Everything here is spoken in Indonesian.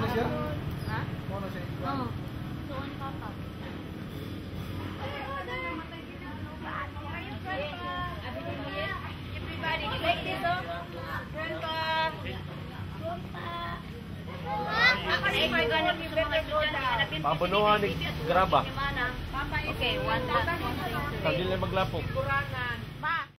na ya? Hah? Mo ya? siya. Everybody, like this, oh? Grandpa. Ni Graba. Okay, one, two, three. Tagil maglapok. Kurangan.